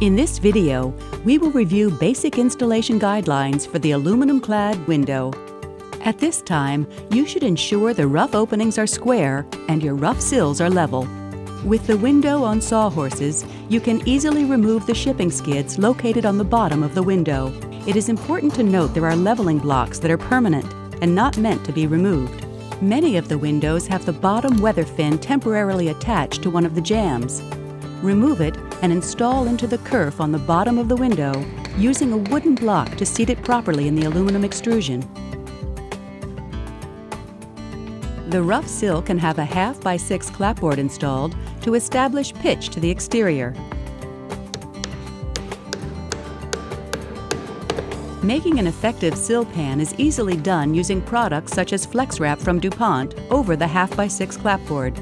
In this video, we will review basic installation guidelines for the aluminum-clad window. At this time, you should ensure the rough openings are square and your rough sills are level. With the window on sawhorses, you can easily remove the shipping skids located on the bottom of the window. It is important to note there are leveling blocks that are permanent and not meant to be removed. Many of the windows have the bottom weather fin temporarily attached to one of the jambs. Remove it and install into the kerf on the bottom of the window using a wooden block to seat it properly in the aluminum extrusion. The rough sill can have a half by six clapboard installed to establish pitch to the exterior. Making an effective sill pan is easily done using products such as FlexWrap from DuPont over the half by six clapboard.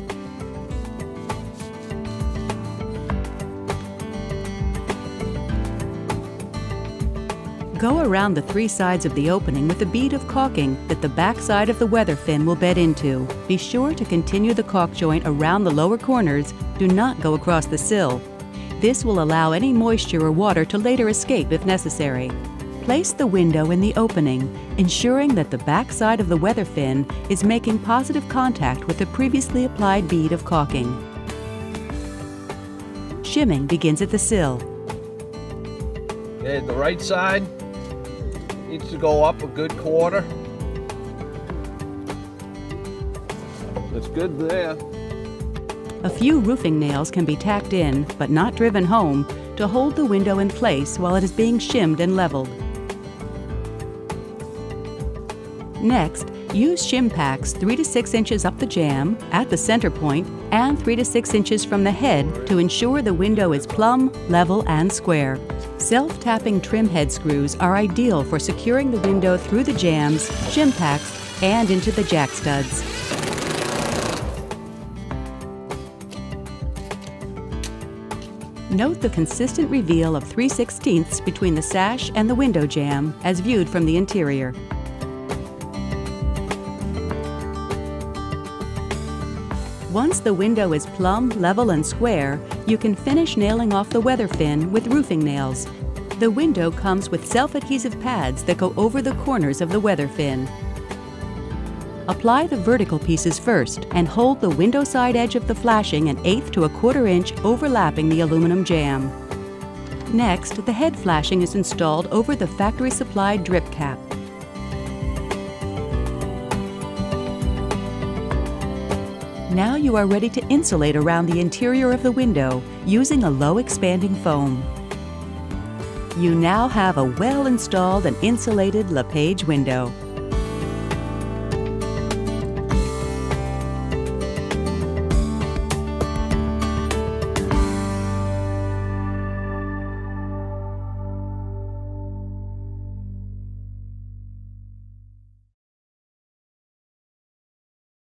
Go around the three sides of the opening with a bead of caulking that the back side of the weather fin will bed into. Be sure to continue the caulk joint around the lower corners. Do not go across the sill. This will allow any moisture or water to later escape if necessary. Place the window in the opening, ensuring that the back side of the weather fin is making positive contact with the previously applied bead of caulking. Shimming begins at the sill. Okay, the right side needs to go up a good quarter. That's good there. A few roofing nails can be tacked in, but not driven home, to hold the window in place while it is being shimmed and leveled. Next, use shim packs 3 to 6 inches up the jamb, at the center point, and 3 to 6 inches from the head to ensure the window is plumb, level, and square. Self-tapping trim head screws are ideal for securing the window through the jambs, shim packs, and into the jack studs. Note the consistent reveal of 3 16 between the sash and the window jamb as viewed from the interior. Once the window is plumb, level, and square, you can finish nailing off the weather fin with roofing nails. The window comes with self-adhesive pads that go over the corners of the weather fin. Apply the vertical pieces first and hold the window side edge of the flashing an eighth to a quarter inch overlapping the aluminum jamb. Next, the head flashing is installed over the factory supplied drip cap. Now you are ready to insulate around the interior of the window using a low expanding foam. You now have a well installed and insulated LePage window.